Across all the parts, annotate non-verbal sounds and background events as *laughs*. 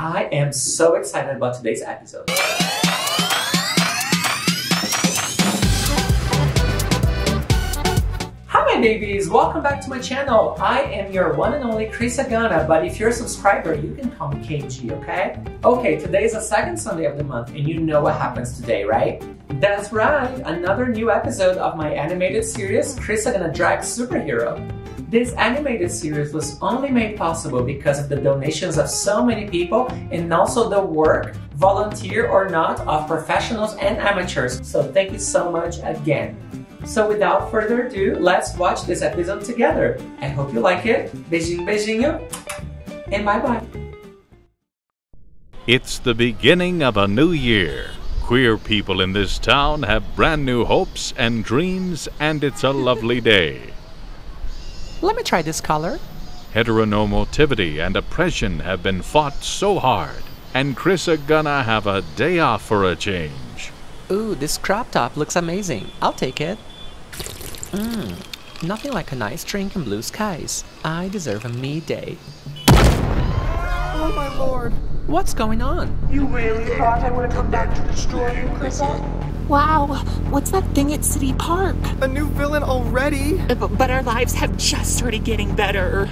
I am so excited about today's episode. Hi my babies, welcome back to my channel. I am your one and only Krisa Gonna, but if you're a subscriber, you can call me KG, okay? Okay, today is the second Sunday of the month and you know what happens today, right? That's right, another new episode of my animated series, Krisa Gonna Drag Superhero. This animated series was only made possible because of the donations of so many people and also the work, volunteer or not, of professionals and amateurs. So thank you so much again. So without further ado, let's watch this episode together. I hope you like it. Beijinho, beijinho, and bye bye. It's the beginning of a new year. Queer people in this town have brand new hopes and dreams, and it's a lovely day. Let me try this color. Heteronormativity and oppression have been fought so hard, and Krisa Gonna have a day off for a change. Ooh, this crop top looks amazing. I'll take it. Mmm, nothing like a nice drink and blue skies. I deserve a me day. Oh my lord! What's going on? You really thought I would have come back to destroy you, Krisa? Wow, what's that thing at City Park? A new villain already? Uh, But, but our lives have just started getting better.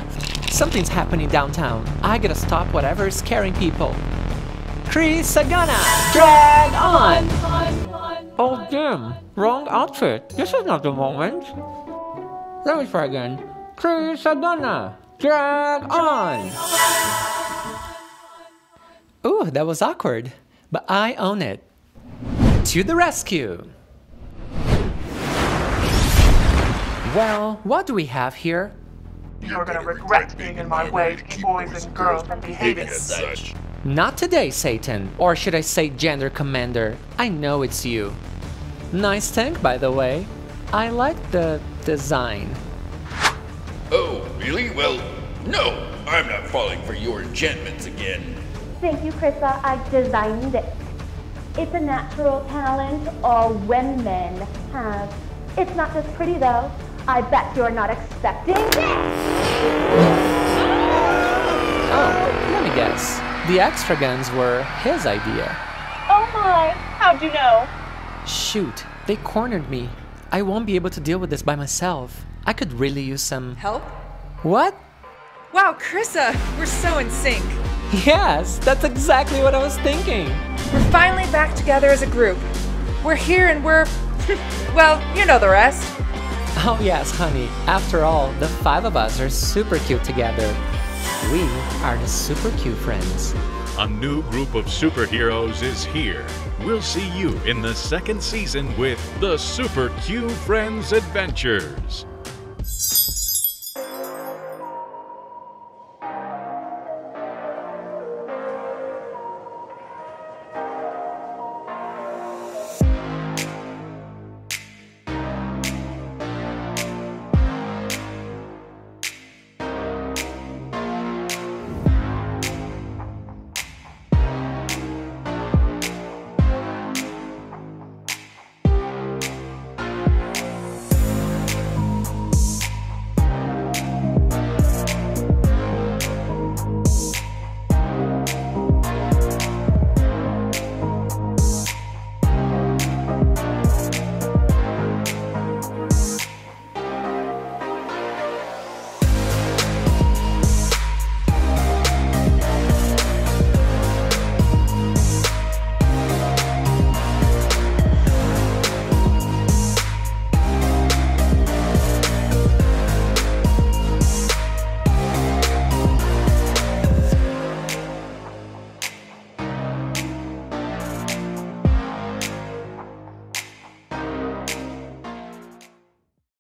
Something's happening downtown. I gotta stop whatever is scaring people. Krisa Gonna, drag on! Oh damn, wrong outfit. This is not the moment. Let me try again. Krisa Gonna, drag on! Ooh, that was awkward, but I own it. To the rescue! Well, what do we have here? You're gonna regret being in my way to keep boys and girls from behaving as such. Not today, Satan. Or should I say Gender Commander? I know it's you. Nice tank, by the way. I like the design. Oh, really? Well, no, I'm not falling for your enchantments again. Thank you, Krista. I designed it. It's a natural talent all women have. It's not just pretty, though. I bet you're not expecting this. Oh, let me guess. The extra guns were his idea. Oh my, how'd you know? Shoot, they cornered me. I won't be able to deal with this by myself. I could really use some. Help? What? Wow, Krisa, we're so in sync. Yes, that's exactly what I was thinking. We're finally back together as a group. We're here and we're. *laughs* well, you know the rest. Oh, yes, honey. After all, the five of us are super cute together. We are the super cute friends. A new group of superheroes is here. We'll see you in the second season with the Super Q Friends Adventures.